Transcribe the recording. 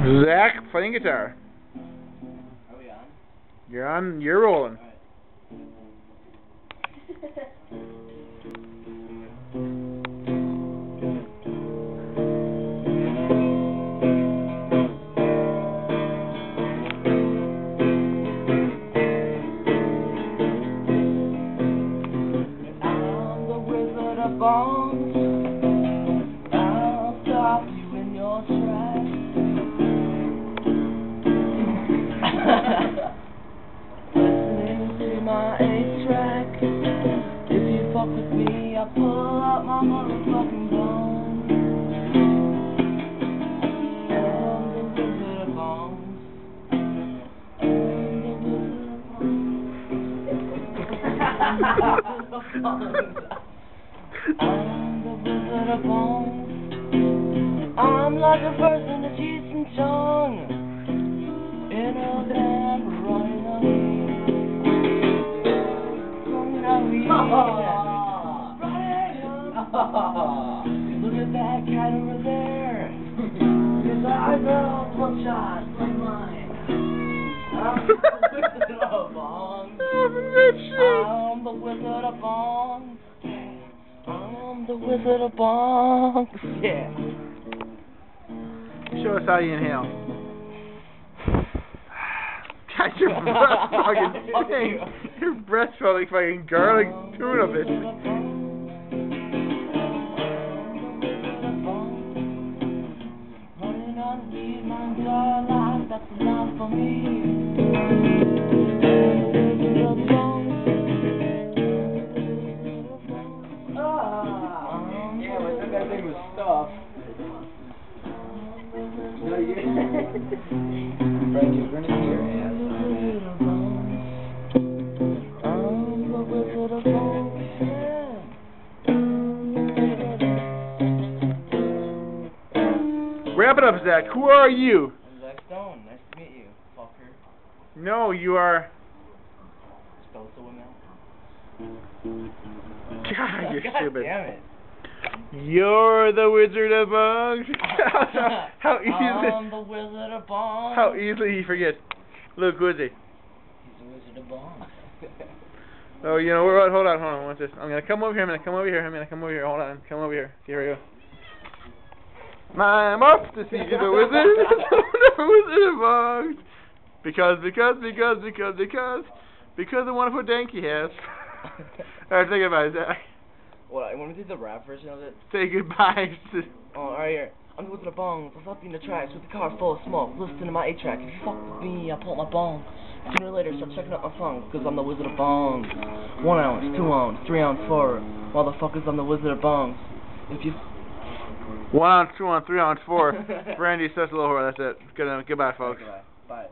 Zach playing guitar. Are we on? You're on. You're rolling. I'm the wizard of bongs. I'm the wizard of bongs. I'm like a person that cheats and tongue in a away. Running away. Running. Look at that cat over there. His eyes are all bloodshot like mine. The wizard of bongs. I'm the wizard of bongs. Yeah. Show us how you inhale. God, your breath fucking stinks. Your breath smells like fucking garlic tuna, bitch. Running on weed, my blood life, that's enough for me. That thing was. No, you Frank, you're gonna see your ass. I'm the wizard. Wrap it up, Zach. Who are you? I'm Zach Stone. Nice to meet you, fucker. No, you are. Spell it the women. God, you're God stupid. damn it. You're the Wizard of Bugs. how I'm easily, the wizard of bongs. how easily he forgets. Look, who's he? He's the wizard of bongs. Oh, you know, what, hold on, hold on. What's this? I'm gonna come over here. I'm gonna come over here. I'm gonna come over here. Hold on. Come over here. Here we go. I'm off to see the wizard, the wizard of Bugs. Because, because, because, because, because, because of wonderful dank he has. Alright, say goodbye, Zach. What? I want to do the rap version of it. Say goodbye. to- Oh, right here. I'm the wizard of bongs. I'm stop in the tracks with the car full of smoke. Listen to my eight track. If you fuck with me, I'll pull my bong. Sooner or later, start checking out my songs, cause I'm the wizard of bongs. One ounce, two ounce, three ounce, four. Motherfuckers, I'm the wizard of bongs. If you. One ounce, two ounce, three ounce, four. Brandy, such a little whore. That's it. Good, uh, goodbye, folks. Bye.